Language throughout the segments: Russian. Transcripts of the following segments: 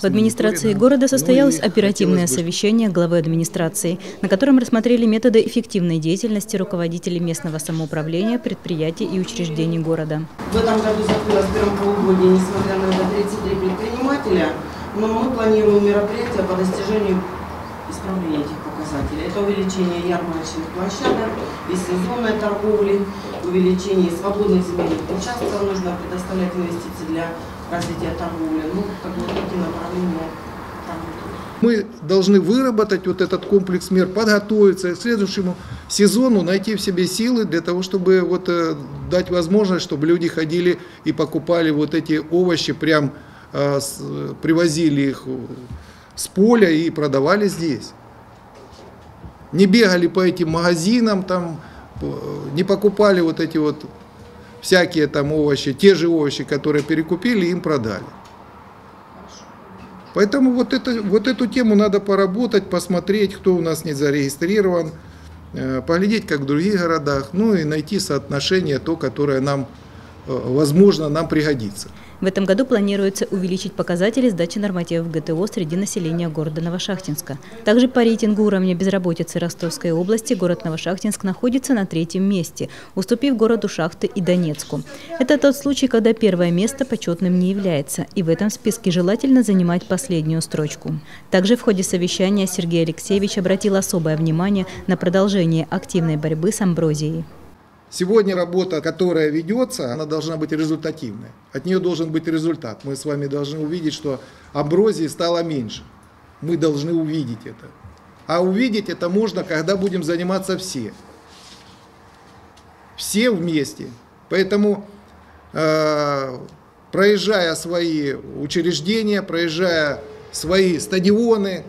В администрации города состоялось оперативное совещание главы администрации, на котором рассмотрели методы эффективной деятельности руководителей местного самоуправления, предприятий и учреждений города. В этом году закрылось в первом полугодии, несмотря на это, 33 предпринимателя, но мы планируем мероприятия по достижению исправления этих показателей. Это увеличение ярмарочных площадок и сезонной торговли, увеличение свободных земельных участков, нужно предоставлять инвестиции для развития торговли. Ну, как бы такие направления там Мы должны выработать вот этот комплекс мер, подготовиться к следующему сезону, найти в себе силы для того, чтобы вот э, дать возможность, чтобы люди ходили и покупали вот эти овощи, прям э, с- привозили их с поля и продавали здесь. Не бегали по этим магазинам, там, э, не покупали вот эти вот всякие там овощи, те же овощи, которые перекупили, им продали. Поэтому вот, это, вот эту тему надо поработать, посмотреть, кто у нас не зарегистрирован, э, поглядеть, как в других городах, ну и найти соотношение, то, которое нам, возможно, нам пригодится. В этом году планируется увеличить показатели сдачи нормативов ГТО среди населения города Новошахтинска. Также по рейтингу уровня безработицы Ростовской области город Новошахтинск находится на третьем месте, уступив городу Шахты и Донецку. Это тот случай, когда первое место почетным не является, и в этом списке желательно занимать последнюю строчку. Также в ходе совещания Сергей Алексеевич обратил особое внимание на продолжение активной борьбы с амброзией. Сегодня работа, которая ведется, она должна быть результативной. От нее должен быть результат. Мы с вами должны увидеть, что амброзии стало меньше. Мы должны увидеть это. А увидеть это можно, когда будем заниматься все. Все вместе. Поэтому, э, проезжая свои учреждения, проезжая свои стадионы,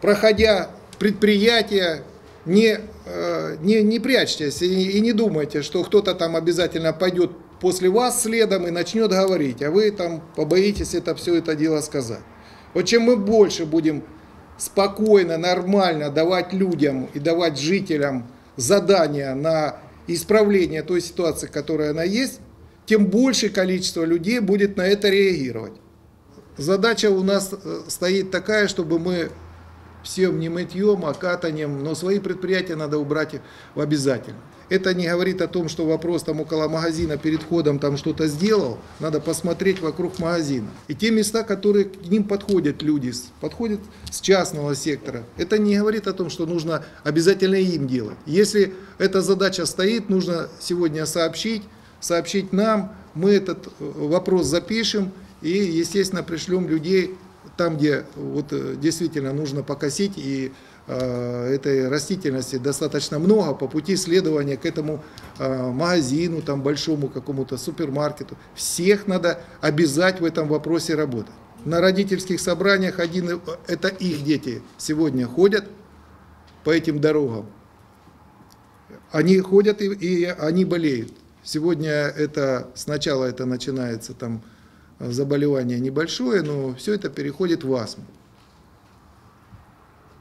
проходя предприятия, не, э, не, не прячьтесь и, и не думайте, что кто-то там обязательно пойдет после вас следом и начнет говорить, а вы там побоитесь это все это дело сказать. Вот чем мы больше будем спокойно, нормально давать людям и давать жителям задания на исправление той ситуации, которая она есть, тем большее количество людей будет на это реагировать. Задача у нас э, стоит такая, чтобы мы всем не мытьем, а катанием, но свои предприятия надо убрать в обязательно. Это не говорит о том, что вопрос там около магазина перед входом там что-то сделал, надо посмотреть вокруг магазина. И те места, которые к ним подходят люди, подходят с частного сектора, это не говорит о том, что нужно обязательно им делать. Если эта задача стоит, нужно сегодня сообщить, сообщить нам, мы этот э, вопрос запишем и, естественно, пришлем людей там, где вот э, действительно нужно покосить и э, этой растительности достаточно много по пути следования к этому э, магазину, там большому какому-то супермаркету. Всех надо обязать в этом вопросе работать. На родительских собраниях один, это их дети сегодня ходят по этим дорогам. Они ходят и, и они болеют. Сегодня это сначала это начинается там заболевание небольшое, но все это переходит в астму.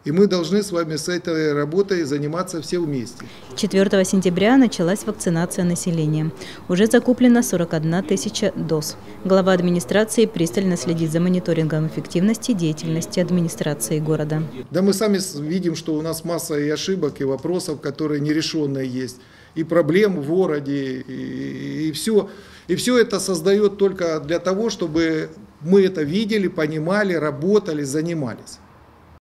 И мы должны с вами с этой работой заниматься все вместе. 4 сентября началась вакцинация населения. Уже закуплено 41 тысяча доз. Глава администрации пристально следит за мониторингом эффективности деятельности администрации города. Да мы сами видим, что у нас масса и ошибок, и вопросов, которые нерешенные есть, и проблем в городе, и, и все. И все это создает только для того, чтобы мы это видели, понимали, работали, занимались.